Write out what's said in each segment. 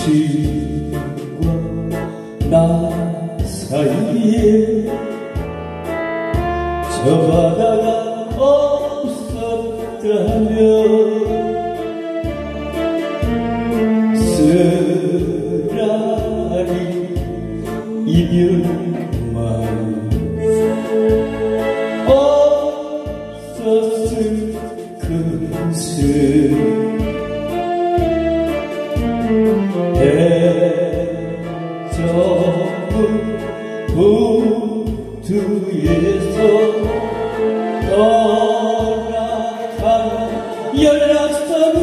당신과 나 사이에 저 바다가 없었다면 부두에서 떠나간 연락선은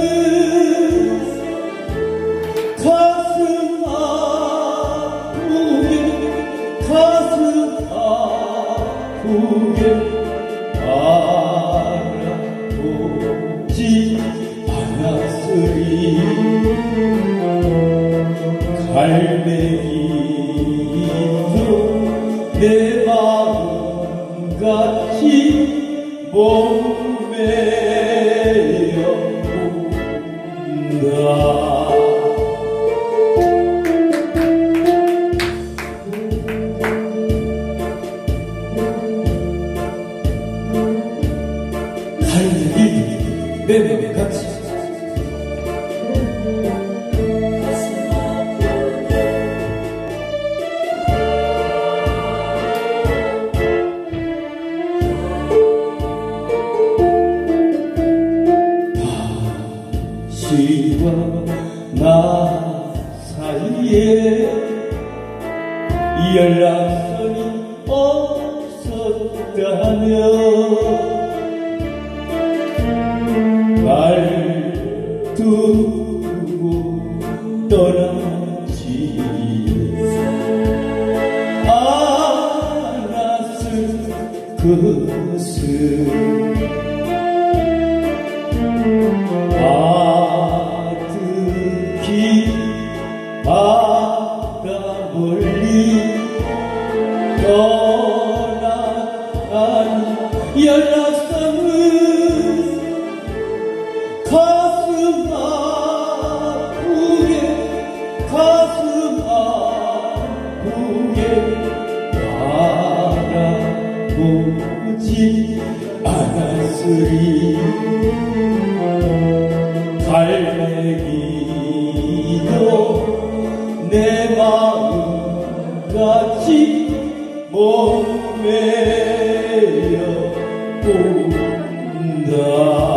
가슴 아프게 가슴 아프게 알아보지 않았으리. 갈매 내 마음같이 몸매여 온다. 갈매기 내 마음같이 나 사이에 연락선이 없었다면 날 두고 떠나지 않았을 것을 바다 멀리 떠나간 연락선은 가슴 아프게 가슴 아프게 바라보지 않았으리. 갈매기 마음같이 몸매여 온다